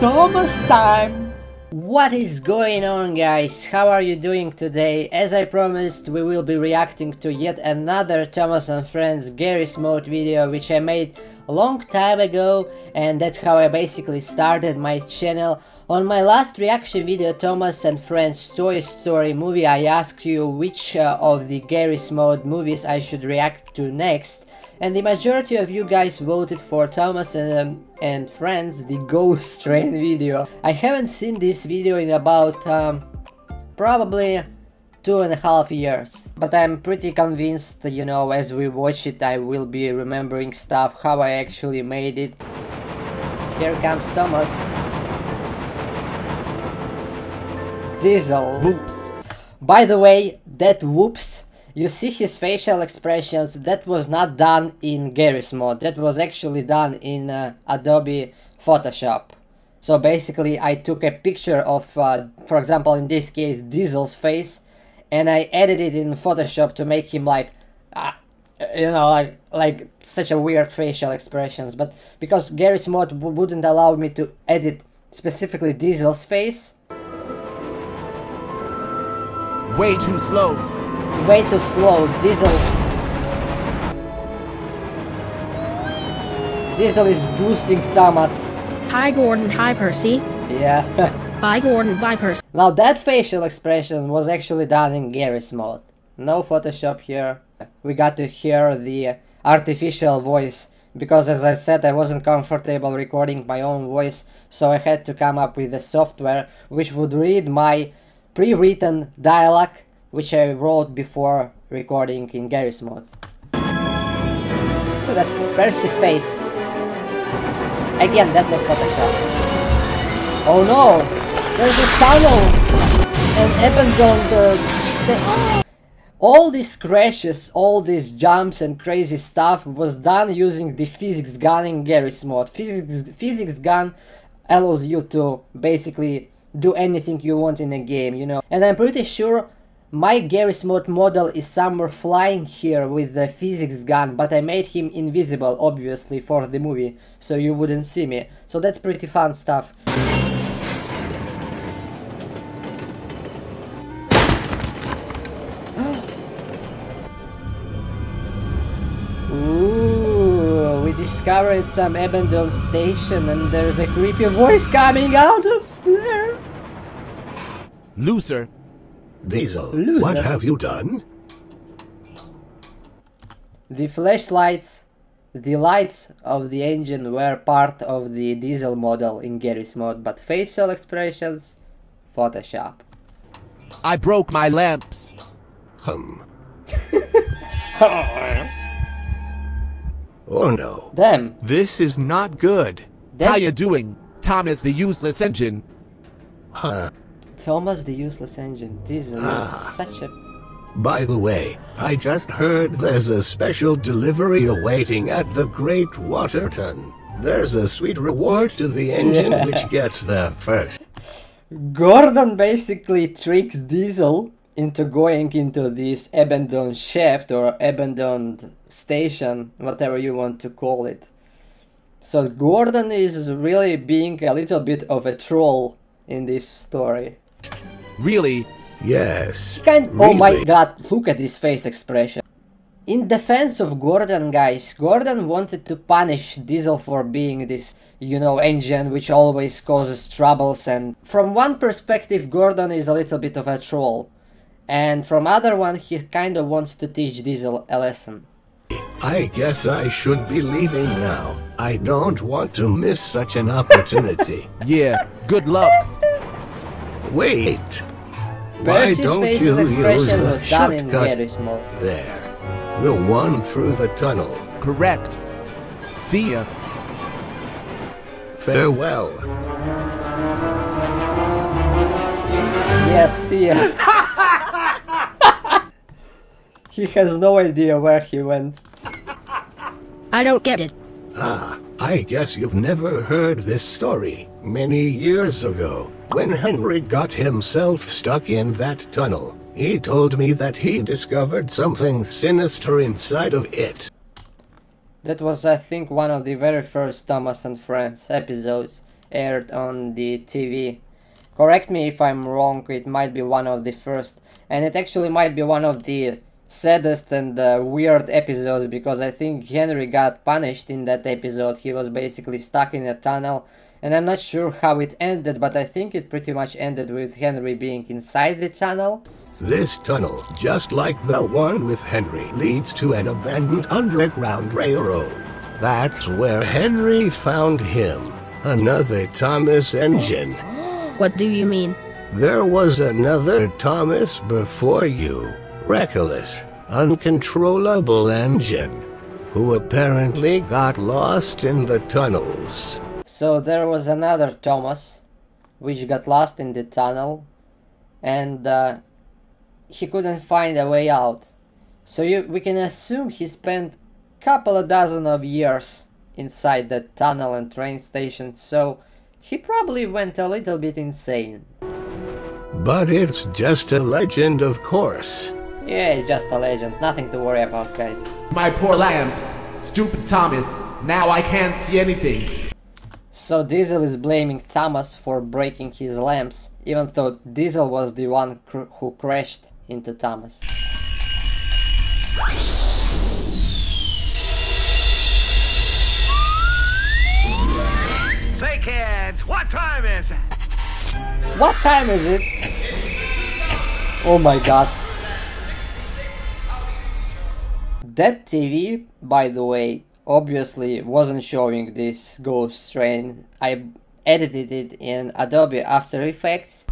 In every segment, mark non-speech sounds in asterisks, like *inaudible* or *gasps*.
Thomas time! What is going on guys? How are you doing today? As I promised, we will be reacting to yet another Thomas and Friends Garry's Mod video which I made a long time ago and that's how I basically started my channel. On my last reaction video Thomas and Friends Toy Story movie I asked you which uh, of the Garry's Mod movies I should react to next and the majority of you guys voted for Thomas and, um, and Friends the *laughs* Ghost Train video. I haven't seen this video in about um, probably two and a half years. But I'm pretty convinced, you know, as we watch it I will be remembering stuff, how I actually made it. Here comes Thomas. Diesel. Whoops. By the way, that whoops you see his facial expressions, that was not done in Garry's mod, that was actually done in uh, Adobe Photoshop. So basically I took a picture of, uh, for example in this case, Diesel's face, and I edited it in Photoshop to make him like, uh, you know, like like such a weird facial expressions. But because Garry's mod wouldn't allow me to edit specifically Diesel's face. Way too slow. Way too slow, Diesel. Diesel is boosting Thomas. Hi Gordon, hi Percy. Yeah. *laughs* Bye Gordon, bye Percy. now that facial expression was actually done in Garry's Mod. No Photoshop here. We got to hear the artificial voice because as I said I wasn't comfortable recording my own voice so I had to come up with a software which would read my pre-written dialogue which I wrote before recording in Garry's Mod. That Percy's face. Again, that was Photoshop. Oh no! There's a tunnel! And abandoned uh, All these crashes, all these jumps and crazy stuff was done using the physics gun in Garry's mod. Physics, physics gun allows you to basically do anything you want in a game, you know. And I'm pretty sure my Garry's Mod model is somewhere flying here with the physics gun, but I made him invisible, obviously, for the movie, so you wouldn't see me. So that's pretty fun stuff. *gasps* Ooh, we discovered some abandoned station and there's a creepy voice coming out of there. Loser. Diesel, Loser. what have you done? The flashlights, the lights of the engine were part of the diesel model in Garry's mod, but facial expressions, Photoshop. I broke my lamps. Hum. *laughs* oh no. Them, This is not good. That- How you doing? Thomas the useless engine. Huh. Thomas the useless engine, diesel is ah. such a... By the way, I just heard there's a special delivery awaiting at the Great Waterton. There's a sweet reward to the engine Yeah. *laughs* which gets there first. Gordon basically tricks Diesel into going into this abandoned shaft or abandoned station, whatever you want to call it. So Gordon is really being a little bit of a troll in this story. Really? Yes. Kind oh my god, look at his face expression. In defense of Gordon, guys, Gordon wanted to punish Diesel for being this, you know, engine which always causes troubles and from one perspective Gordon is a little bit of a troll. And from other one he kinda wants to teach Diesel a lesson. I guess I should be leaving now. I don't want to miss such an opportunity. *laughs* Yeah. Good luck. Wait. Why Percy's don't you use expression the was done in shortcut there? The one through the tunnel. Correct. See ya. Farewell. Yes, see ya. he has no idea where he went. I don't get it. Ah, I guess you've never heard this story. Many years ago, when Henry got himself stuck in that tunnel, he told me that he discovered something sinister inside of it. That was, I think, one of the very first Thomas and Friends episodes. aired on the TV. Correct me if I'm wrong, it might be one of the first, and it actually might be one of the saddest and uh, weird episodes because I think Henry got punished in that episode. He was basically stuck in a tunnel, and I'm not sure how it ended, but I think it pretty much ended with Henry being inside the tunnel. This tunnel, just like the one with Henry, leads to an abandoned underground railroad. That's where Henry found him. Another Thomas engine. *gasps* What do you mean? There was another Thomas before you. Reckless, uncontrollable engine. Who apparently got lost in the tunnels. So there was another Thomas, which got lost in the tunnel, and uh, he couldn't find a way out. So you, we can assume he spent couple of dozen of years inside that tunnel and train station, so he probably went a little bit insane. But it's just a legend, of course. Yeah, it's just a legend, nothing to worry about, guys. My poor lamps. Stupid Thomas. Now I can't see anything. So Diesel is blaming Thomas for breaking his lamps, even though Diesel was the one cr who crashed into Thomas. Say, kids, what time is it? What time is it? Oh my god. That TV, by the way, obviously wasn't showing this ghost train. I edited it in Adobe After Effects.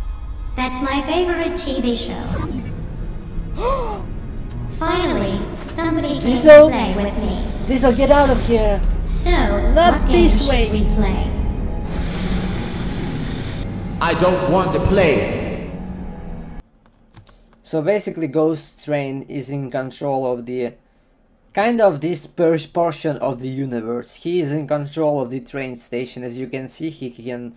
That's my favorite TV show. *gasps* Finally, somebody came Diesel? to play with me. Diesel, get out of here! So, Not what this should way. we play? I don't want to play. So basically Ghost Train is in control of the kind of this per- portion of the universe. He is in control of the train station. As you can see, he can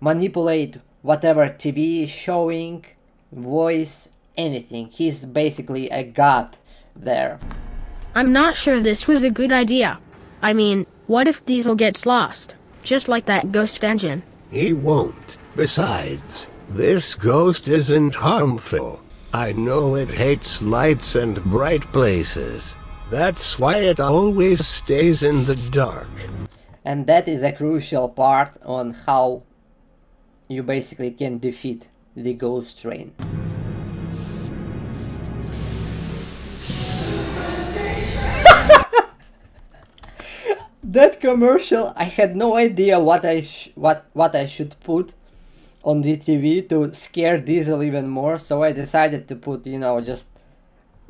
manipulate whatever TV is showing, voice, anything. He's basically a god there. I'm not sure this was a good idea. I mean, what if Diesel gets lost? Just like that ghost engine. He won't. Besides, this ghost isn't harmful. I know it hates lights and bright places. That's why it always stays in the dark. And that is a crucial part on how you basically can defeat the Ghost Train. *laughs* that commercial, I had no idea what I what what I should put on the TV to scare Diesel even more. So I decided to put, you know, just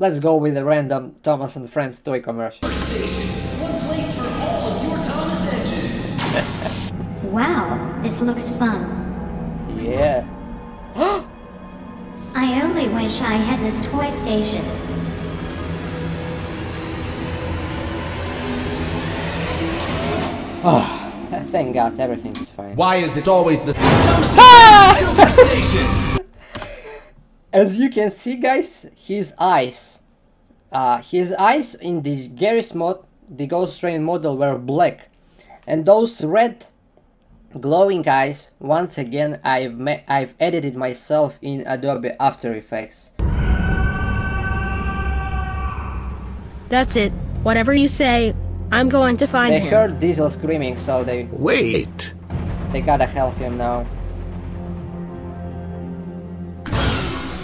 let's go with a random Thomas and Friends toy commercial. *laughs* Wow, this looks fun. Yeah. *gasps* I only wish I had this toy station. Oh, *laughs* Thank God, everything is fine. Why is it always the *laughs* ah! As you can see, guys, his eyes, uh, his eyes in the Garry's mod, the Ghost Train model were black, and those red glowing eyes. Once again, I've ma- I've edited myself in Adobe After Effects. That's it. Whatever you say, I'm going to find They him. heard Diesel screaming, so they Wait! they gotta help him now.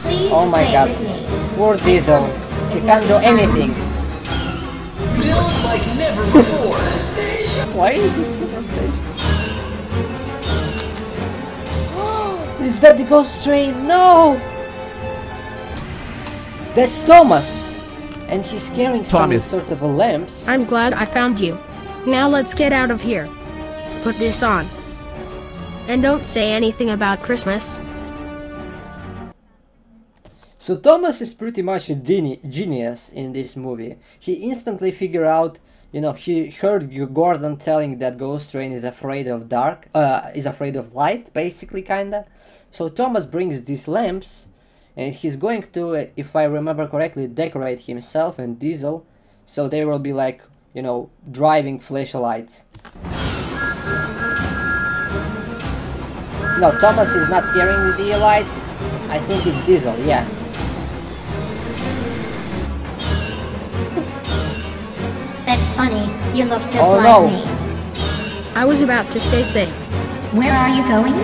Please Oh my God. Poor Diesel, he can't do anything. Built like never before. Station. Why is this super station? Is that the ghost train? No! That's Thomas! And he's carrying Thomas. some sort of a lamps. I'm glad I found you. Now let's get out of here. Put this on. And don't say anything about Christmas. So Thomas is pretty much a genius in this movie. He instantly figured out, you know, he heard Gordon telling that Ghost Train is afraid of dark, uh, is afraid of light, basically, kinda. So Thomas brings these lamps, and he's going to, uh, if I remember correctly, decorate himself and Diesel, so they will be like, you know, driving flashlights. No, Thomas is not carrying the lights. I think it's Diesel, yeah. Funny. You look just Oh, like no. me. I was about to say same. Where are you going?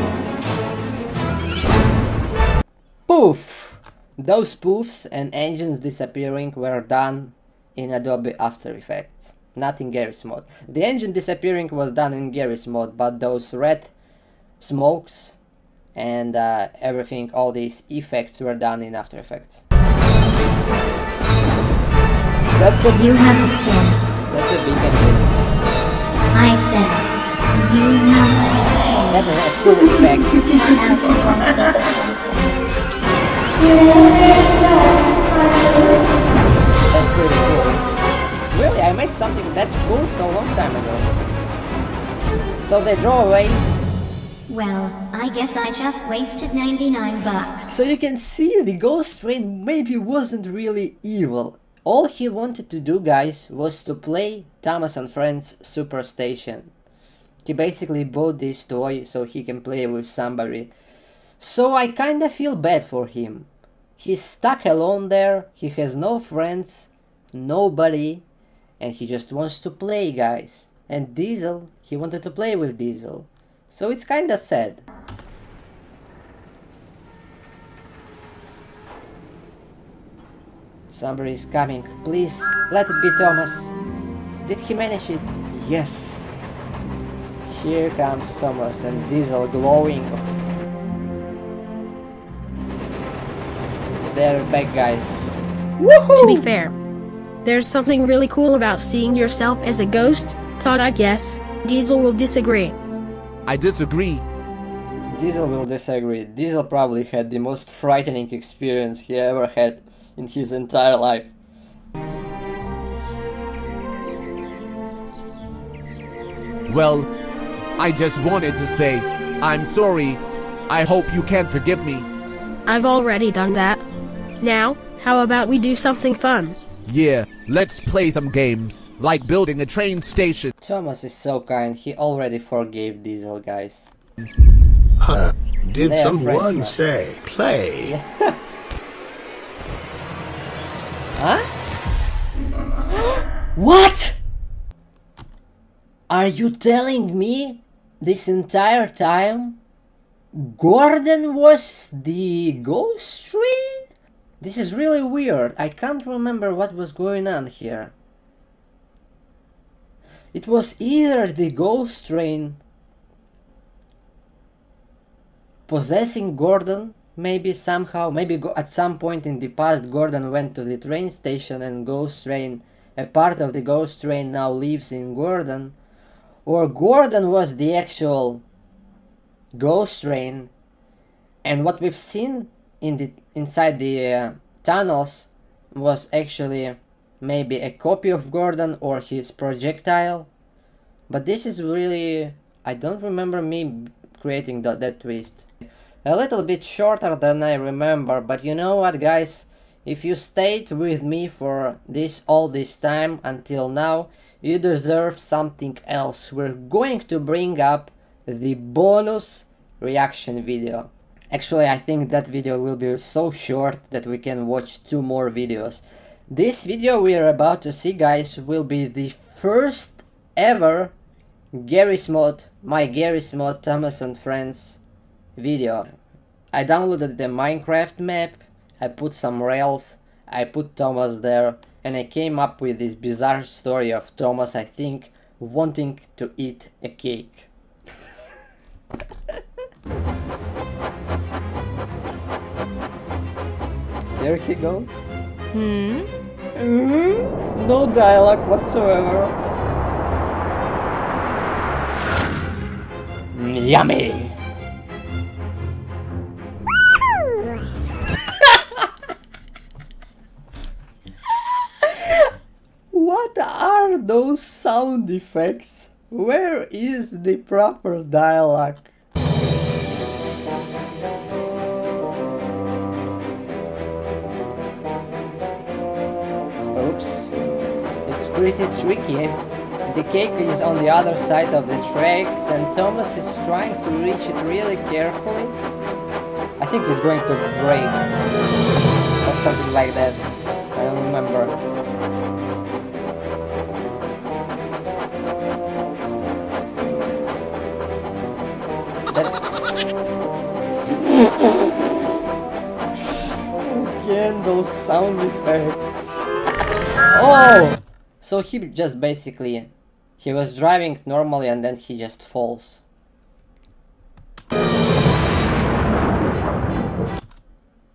Poof! Those poofs and engines disappearing were done in Adobe After Effects, not in Garry's Mod. The engine disappearing was done in Garry's Mod, but those red smokes and uh, everything, all these effects were done in After Effects. That's a, You have to stand. That's a. I said, you stand. That's a, cool effect. Else you won't see the sunset. That's pretty cool. Really, I made something that cool so long time ago. So they draw away. Well, I guess I just wasted 99 bucks. So you can see the Ghost Train maybe wasn't really evil. All he wanted to do, guys, was to play Thomas and Friends Superstation. He basically bought this toy so he can play with somebody. So I kinda feel bad for him. He's stuck alone there, he has no friends, nobody, and he just wants to play, guys. And Diesel, he wanted to play with Diesel. So it's kinda sad. Somebody is coming. Please, let it be Thomas. Did he manage it? Yes. Here comes Thomas and Diesel glowing. They're back, guys. To be fair, there's something really cool about seeing yourself as a ghost. Thought I guess. Diesel will disagree. I disagree. Diesel will disagree. Diesel probably had the most frightening experience he ever had in his entire life. Well, I just wanted to say, I'm sorry. I hope you can forgive me. I've already done that. Now, how about we do something fun? Yeah, let's play some games, like building a train station. Thomas is so kind, he already forgave Diesel, guys. Huh? Did someone say play? *laughs* Huh? what? Are you telling me this entire time Gordon was the ghost train? This is really weird. I can't remember what was going on here. It was either the ghost train possessing Gordon, maybe somehow, maybe at some point in the past, Gordon went to the train station and Ghost Train, a part of the Ghost Train now lives in Gordon, or Gordon was the actual Ghost Train, and what we've seen in the inside the uh, tunnels was actually maybe a copy of Gordon or his projectile. But this is really I don't remember me creating that, that twist. A little bit shorter than I remember, but you know what guys? If you stayed with me for this all this time until now, you deserve something else. We're going to bring up the bonus reaction video. Actually, I think that video will be so short that we can watch two more videos. This video we are about to see, guys, will be the first ever Garry's Mod, my Garry's Mod Thomas and Friends video. I downloaded the Minecraft map, I put some rails, I put Thomas there, and I came up with this bizarre story of Thomas, I think, wanting to eat a cake. *laughs* There he goes. Hmm? Mhm. No dialogue whatsoever. Mm, Yummy! Those sound effects? Where is the proper dialogue? Oops. It's pretty tricky. The cake is on the other side of the tracks and Thomas is trying to reach it really carefully. I think he's going to break or something like that. Sound effects. Oh! So he just basically, he was driving normally and then he just falls.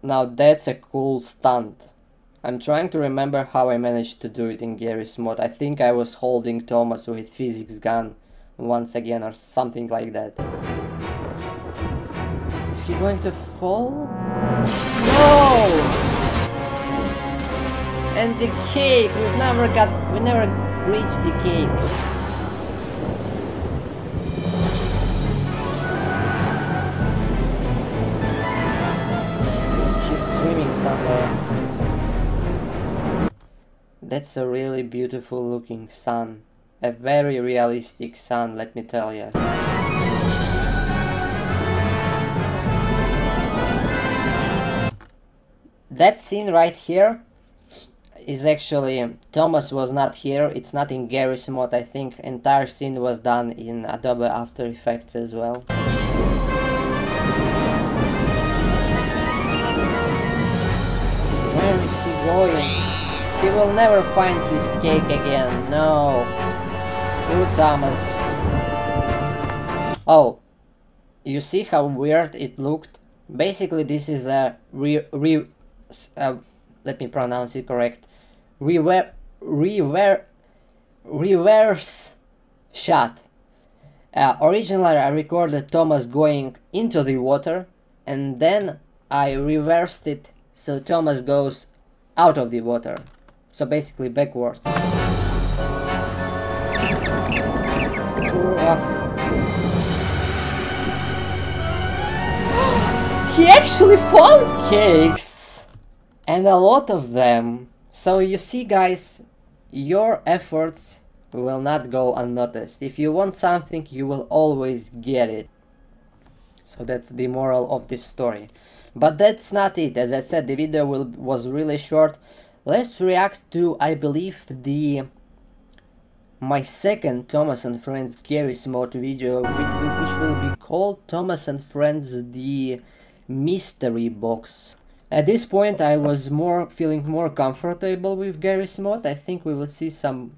Now that's a cool stunt. I'm trying to remember how I managed to do it in Garry's Mod. I think I was holding Thomas with physics gun once again or something like that. Is he going to fall? No! And the cake! We've never got... we never reached the cake. She's swimming somewhere. That's a really beautiful looking sun. A very realistic sun, let me tell you. That scene right here is actually Thomas was not here. It's not in Garry's mod. I think entire scene was done in Adobe After Effects as well. Where is he going? He will never find his cake again. No. Poor Thomas. Oh. You see how weird it looked? Basically this is a re, re uh, let me pronounce it correct. Rever rever reverse shot. Uh, originally I recorded Thomas going into the water and then I reversed it so Thomas goes out of the water. So basically backwards. *gasps* he actually found cakes! And a lot of them. So you see guys, your efforts will not go unnoticed. If you want something, you will always get it. So that's the moral of this story. But that's not it. As I said, the video will, was really short. Let's react to, I believe, the my second Thomas and Friends Garry's Mod video, which, which will be called Thomas and Friends the Mystery Box. At this point I was more feeling more comfortable with Garry's Mod. I think we will see some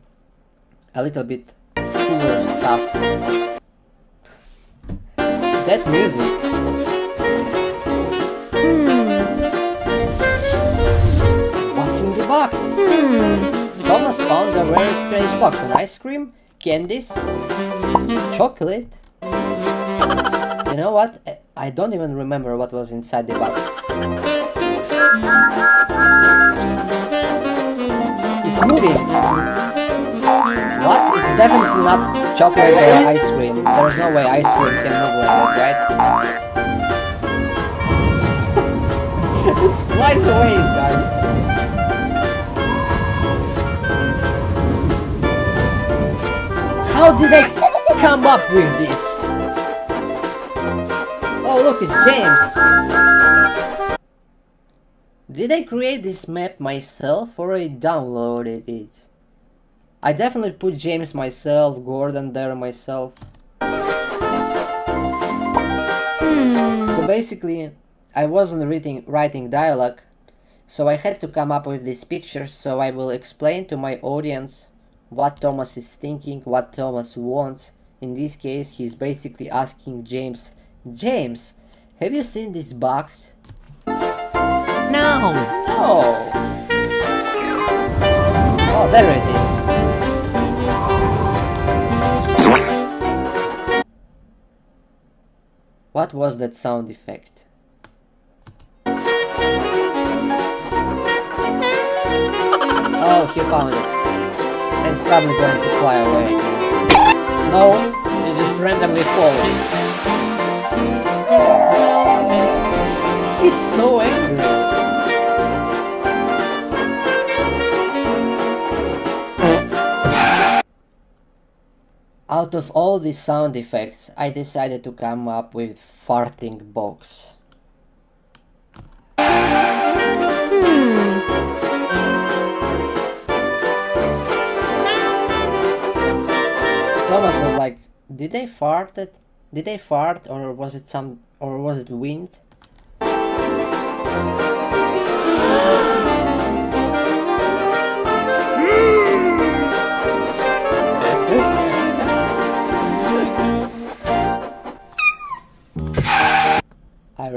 a little bit cooler stuff. that music. Hmm. What's in the box? Thomas found a very strange box. An ice cream, candies, chocolate. You know what? I don't even remember what was inside the box. It's moving. What? It's definitely not chocolate or ice cream. There's no way ice cream can move like that, right? it *laughs* flies away, guys. How did I come up with this? Oh look, it's James. Did I create this map myself or I downloaded it? I definitely put James myself, Gordon there myself. Hmm. So basically, I wasn't reading, writing dialogue, so I had to come up with these pictures so I will explain to my audience what Thomas is thinking, what Thomas wants. In this case, he's basically asking James, James, have you seen this box? No! Oh! Oh, there it is. What was that sound effect? Oh, he found it. It's probably going to fly away again. No, it's just randomly falling. He's so angry. Out of all these sound effects, I decided to come up with farting box. Hmm. Thomas was like, did they fart? Did they fart or was it some or was it wind?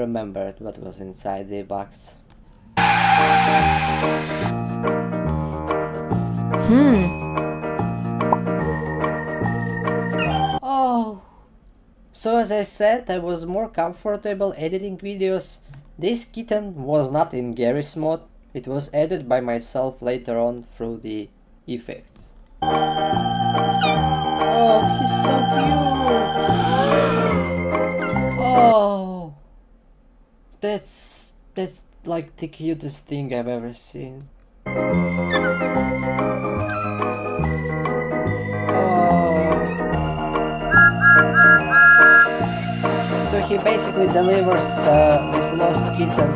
Remembered what was inside the box. Hmm. Oh, so as I said, I was more comfortable editing videos. This kitten was not in Garry's mod, it was added by myself later on through the effects. Oh, he's so cute! *gasps* Oh, that's that's like the cutest thing I've ever seen. Oh. So he basically delivers uh, this lost kitten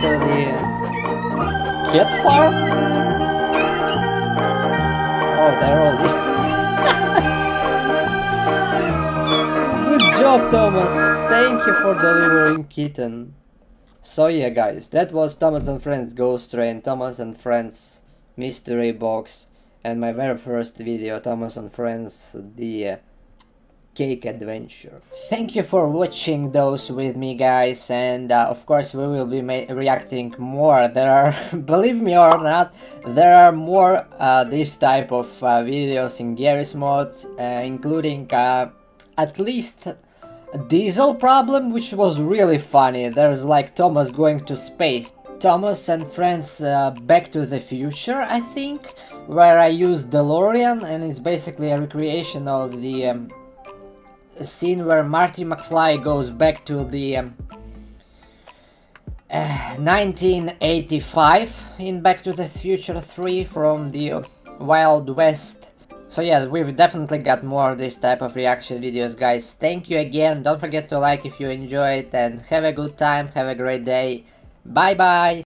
to the cat farm. Oh, they're all. *laughs* Good job, Thomas. Thank you for delivering kitten. So yeah guys, that was Thomas and Friends Ghost Train, Thomas and Friends Mystery Box and my very first video, Thomas and Friends The uh, Cake Adventure. Thank you for watching those with me guys and uh, of course we will be reacting more. There are, *laughs* believe me or not, there are more uh, this type of uh, videos in Garry's mods, uh, including uh, at least diesel problem which was really funny. There's like thomas going to space. Thomas and friends uh, back to the future i think where i use delorean and it's basically a recreation of the um, scene where marty mcfly goes back to the um, *sighs* uh, 1985 in back to the future 3 from the wild west so yeah, we've definitely got more of this type of reaction videos guys. Thank you again, don't forget to like if you enjoyed and have a good time, have a great day. Bye bye!